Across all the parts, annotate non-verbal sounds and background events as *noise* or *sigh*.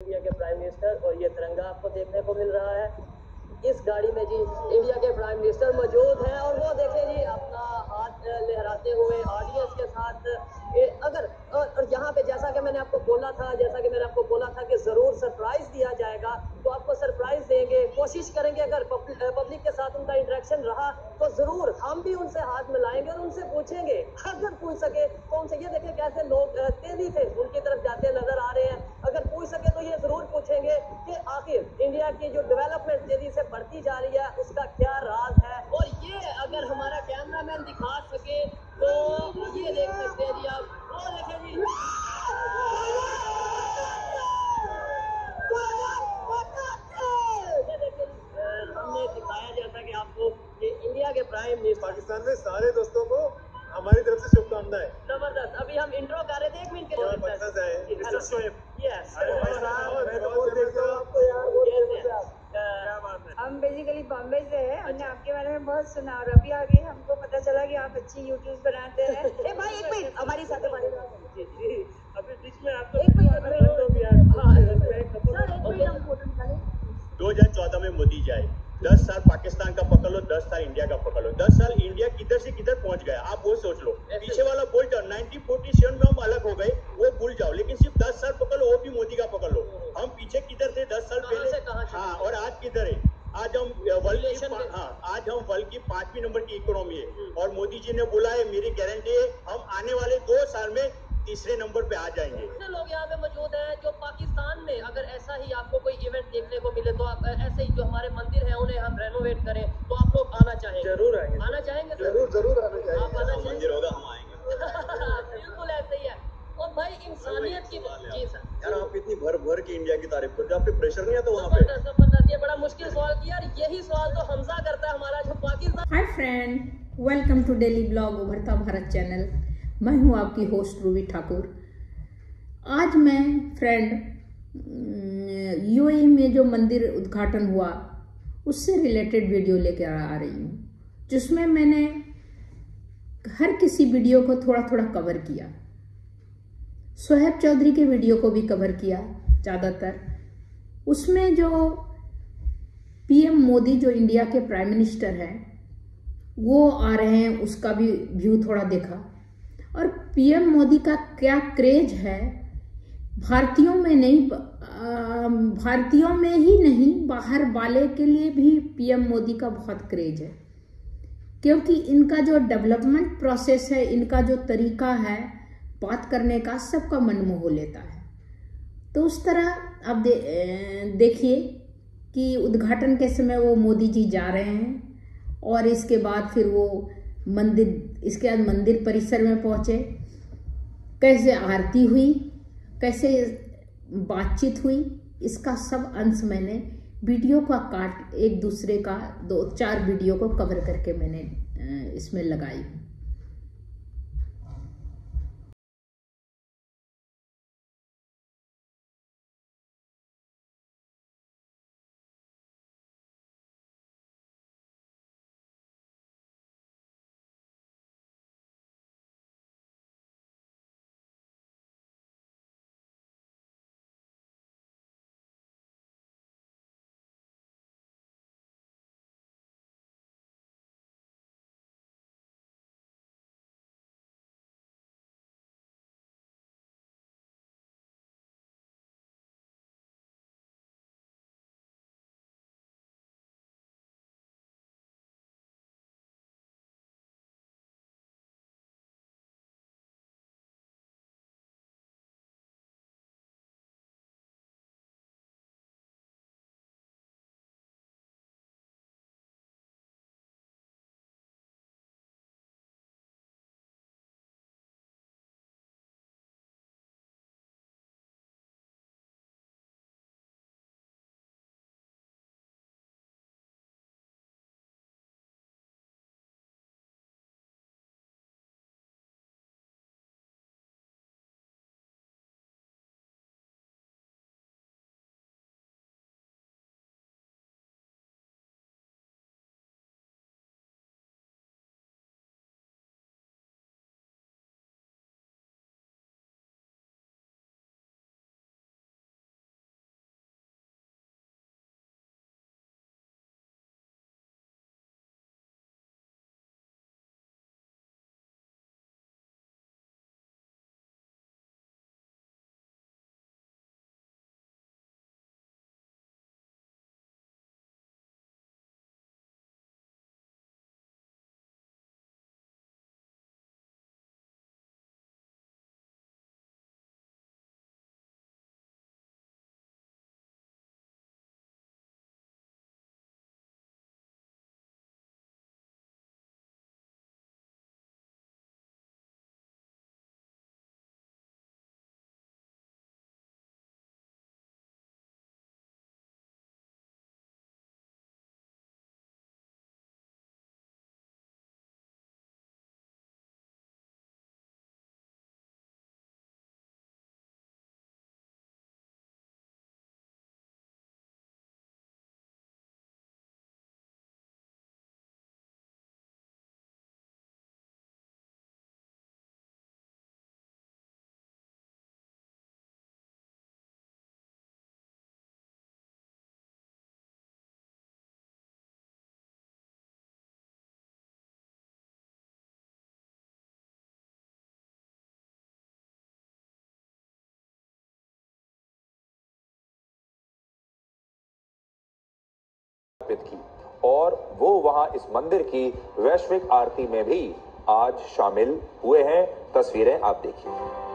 India के prime minister और ये तिरंगा आपको देखने को मिल रहा है। इस गाड़ी में जी इंडिया के प्राइम मिनिस्टर मौजूद हैं और वो देखें जी अपना हाथ लहराते हुए ऑडियंस के साथ ए, अगर और, और यहाँ पे जैसा कि मैंने आपको बोला था जैसा कि मैंने आपको बोला था कि ज़रूर सरप्राइज़ दिया जाएगा तो आपको सरप्राइज़ देंगे कोशिश करेंगे अगर पब्लिक के साथ उनका इंटरेक्शन रहा तो ज़रूर हम भी उनसे हाथ मिलाएँगे और उनसे पूछेंगे। अगर पूछ सके तो उनसे ये देखें कैसे लोग तेज़ी से उनकी तरफ़ जाते नज़र आ रहे हैं। पूछ सके तो ये ज़रूर पूछेंगे कि आखिर इंडिया की जो डेवलपमेंट तेज़ी से बढ़ती जा रही है उसका क्या राज है? और ये अगर हमारा कैमरामैन दिखा सके तो ये देख सकते हैं जी आप। वो देखें जी। हमने दिखाया जैसा कि आपको इंडिया के प्राइम मिनिस्टर पाकिस्तान में सारे दोस्तों को हमारी तरफ़ से शुभकामनाएँ। ज़बरदस्त। अभी हम इंट्रो कर रहे थे एक मिनट के और पटना से आए हैं। मिस्टर शोएब। यस मैं तो बहुत देखता हूँ आपको यार बहुत देखता हूँ। क्या बात है हम बेसिकली बॉम्बे से हैं हमने आपके बारे में बहुत सुना और अभी आगे हमको पता चला कि आप अच्छी यूट्यूब बनाते हैं। *laughs* ए भाई एक मिनट *laughs* हमारी साथ बात जी जी अभी बीच में आपको एक मिनट, एक मिनट। बंद गया सर एक मिनट हम फ़ोटो निकालें। 2014 में मोदी जाए दस साल पाकिस्तान का पकड़ लो दस साल इंडिया का पकड़ लो। दस साल इंडिया किधर से किधर पहुँच गया आप वो सोच लो। पीछे वाला बोल जाओ 1947 में हम अलग हो गए वो भूल जाओ। लेकिन सिर्फ़ दस साल पकड़ लो वो भी मोदी का पकड़ लो। हम पीछे किधर थे दस साल पहले? हाँ और आज किधर है? आज हम वर्ल्ड की। हाँ आज हम वर्ल्ड की पांचवी नंबर की इकोनॉमी है। और मोदी जी ने बोला है मेरी गारंटी है हम आने वाले दो साल में तीसरे नंबर पे आ जाएँगे। कितने लोग यहाँ पे मौजूद हैं जो पाकिस्तान में अगर ऐसा ही आपको कोई इवेंट देखने को मिले तो आप ऐसे ही जो हमारे मंदिर हैं उन्हें हम रेनोवेट करें तो आप लोग आना चाहेंगे? ज़रूर आएँगे आना चाहेंगे ज़रूर ज़रूर आना चाहिए आप आना चाहेंगे? मंदिर होगा हम आएँगे। *laughs* बिल्कुल ऐसे ही है। और भाई इंसानियत की जी सर यार आप इतनी भर भर के इंडिया की तारीफ़ करते हो आप पे प्रेशर नहीं आता वहाँ पे? ज़बरदस्त ये बड़ा मुश्किल सवाल किया और यही सवाल तो हमजा करता है हमारा जो Pakistan hi friend welcome to daily blog Ubharta Bharat channel मैं हूँ आपकी होस्ट रूबी ठाकुर आज मैं फ्रेंड यूएई में जो मंदिर उद्घाटन हुआ उससे रिलेटेड वीडियो लेकर आ रही हूँ जिसमें मैंने हर किसी वीडियो को थोड़ा थोड़ा कवर किया। सोहेब चौधरी के वीडियो को भी कवर किया ज़्यादातर। उसमें जो पीएम मोदी जो इंडिया के प्राइम मिनिस्टर हैं, वो आ रहे हैं, उसका भी व्यू थोड़ा देखा। और पीएम मोदी का क्या क्रेज है, भारतीयों में नहीं भारतीयों में ही नहीं, बाहर वाले के लिए भी पीएम मोदी का बहुत क्रेज है। क्योंकि इनका जो डेवलपमेंट प्रोसेस है, इनका जो तरीका है बात करने का सबका मन मोह लेता है। तो उस तरह आप दे, देखिए कि उद्घाटन के समय वो मोदी जी जा रहे हैं और इसके बाद फिर वो मंदिर इसके बाद मंदिर परिसर में पहुँचे। कैसे आरती हुई कैसे बातचीत हुई इसका सब अंश मैंने वीडियो का काट एक दूसरे का दो चार वीडियो को कवर करके मैंने इसमें लगाई। और वो वहाँ इस मंदिर की वैश्विक आरती में भी आज शामिल हुए हैं। तस्वीरें आप देखिए।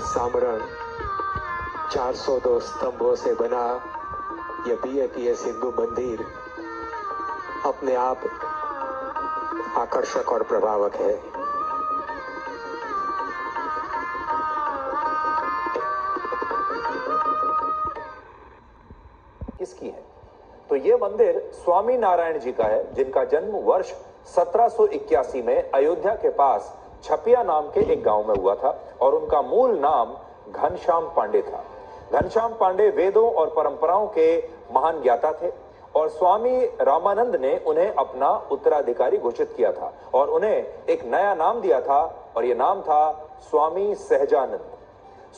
सामरण 402 स्तंभों से बना यह बीएपीएस हिंदू मंदिर अपने आप आकर्षक और प्रभावक है। किसकी है? तो ये मंदिर स्वामी नारायण जी का है, जिनका जन्म वर्ष 1781 में अयोध्या के पास छपिया नाम के एक गाँव में हुआ था। और उनका मूल नाम घनश्याम पांडे था। घनश्याम पांडे वेदों और परंपराओं के महान ज्ञाता थे और स्वामी रामानंद ने उन्हें अपना उत्तराधिकारी घोषित किया था और उन्हें एक नया नाम दिया था और यह नाम था स्वामी सहजानंद।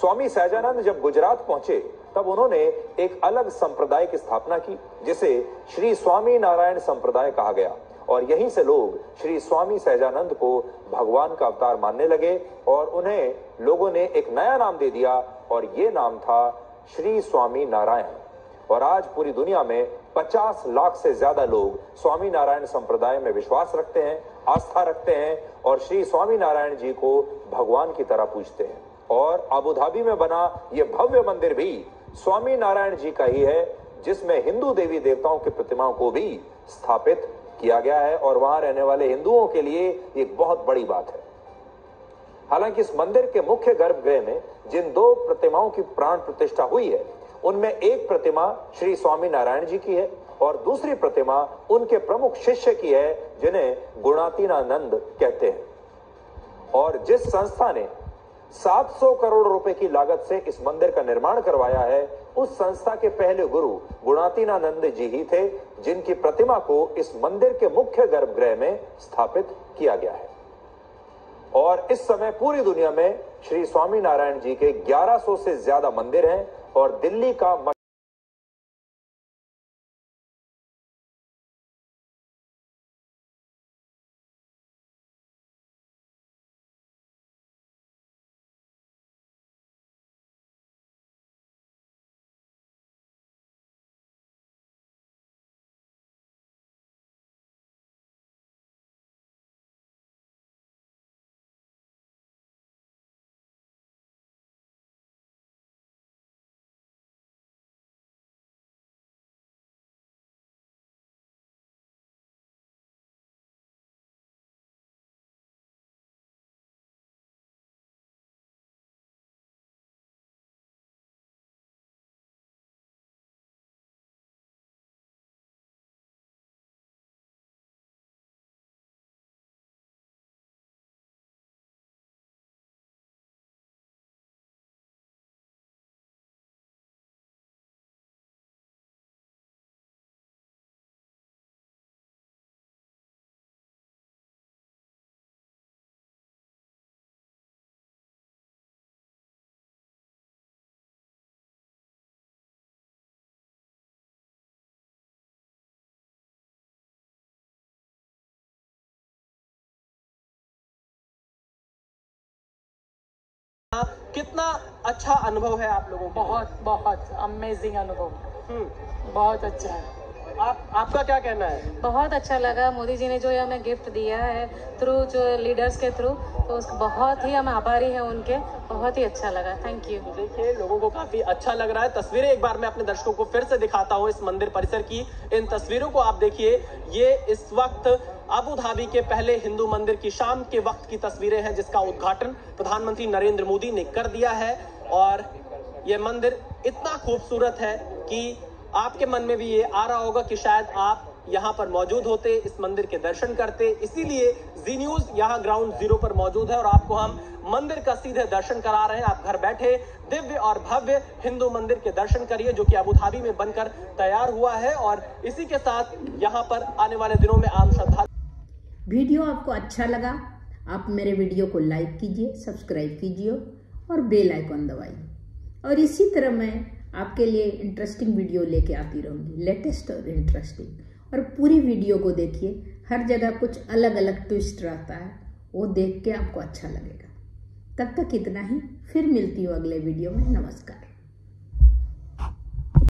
स्वामी सहजानंद जब गुजरात पहुँचे, तब उन्होंने एक अलग संप्रदाय की स्थापना की, जिसे श्री स्वामी नारायण संप्रदाय कहा गया। और यहीं से लोग श्री स्वामी सहजानंद को भगवान का अवतार मानने लगे और उन्हें लोगों ने एक नया नाम दे दिया और ये नाम था श्री स्वामी नारायण। और आज पूरी दुनिया में 50 लाख से ज़्यादा लोग स्वामी नारायण संप्रदाय में विश्वास रखते हैं, आस्था रखते हैं और श्री स्वामी नारायण जी को भगवान की तरह पूजते हैं। और अबू धाबी में बना यह भव्य मंदिर भी स्वामी नारायण जी का ही है, जिसमें हिंदू देवी देवताओं की प्रतिमाओं को भी स्थापित किया गया है और वहाँ रहने वाले हिंदुओं के लिए एक बहुत बड़ी बात है। हालाँकि इस मंदिर के मुख्य गर्भगृह में जिन दो प्रतिमाओं की प्राण प्रतिष्ठा हुई है, उनमें एक प्रतिमा श्री स्वामी नारायण जी की है और दूसरी प्रतिमा उनके प्रमुख शिष्य की है, जिन्हें गुणातीनानंद कहते हैं। और जिस संस्था ने 700 करोड़ रुपए की लागत से इस मंदिर का निर्माण करवाया है। उस संस्था के पहले गुरु गुणातीनानंद जी ही थे, जिनकी प्रतिमा को इस मंदिर के मुख्य गर्भगृह में स्थापित किया गया है। और इस समय पूरी दुनिया में श्री स्वामी नारायण जी के 1100 से ज़्यादा मंदिर हैं और दिल्ली का कितना अच्छा अनुभव है आप लोगों को बहुत बहुत अमेजिंग अनुभव। हम्म। बहुत अच्छा है। आप आपका क्या कहना है? बहुत अच्छा लगा। मोदी जी ने जो ये हमें गिफ्ट दिया है थ्रू जो लीडर्स के थ्रू तो उसको बहुत ही हम आभारी हैं उनके। बहुत ही अच्छा लगा। थैंक यू देखिए लोगों को काफ़ी अच्छा लग रहा है। तस्वीरें एक बार मैं अपने दर्शकों को फिर से दिखाता हूँ इस मंदिर परिसर की। इन तस्वीरों को आप देखिए। ये इस वक्त अबू धाबी के पहले हिंदू मंदिर की शाम के वक्त की तस्वीरें हैं जिसका उद्घाटन प्रधानमंत्री नरेंद्र मोदी ने कर दिया है। और ये मंदिर इतना खूबसूरत है कि आपके मन में भी ये आ रहा होगा कि शायद आप यहाँ पर मौजूद होते, इस मंदिर के दर्शन करते। इसीलिए जी न्यूज़ यहाँ ग्राउंड ज़ीरो पर मौजूद है और आपको हम मंदिर का सीधे दर्शन करा रहे हैं। आप घर बैठे दिव्य और भव्य हिंदू मंदिर के दर्शन करिए, जो कि अबू धाबी में बनकर तैयार हुआ है और इसी के साथ यहाँ पर आने वाले दिनों में आम श्रद्धा वीडियो आपको अच्छा लगा, आप मेरे वीडियो को लाइक कीजिए सब्सक्राइब कीजिए और बेल आइकॉन दबाइए। और इसी तरह मैं आपके लिए इंटरेस्टिंग वीडियो लेके आती रहूँगी लेटेस्ट और इंटरेस्टिंग और पूरी वीडियो को देखिए, हर जगह कुछ अलग अलग ट्विस्ट रहता है, वो देख के आपको अच्छा लगेगा। तब तक इतना ही, फिर मिलती हूँ अगले वीडियो में, नमस्कार।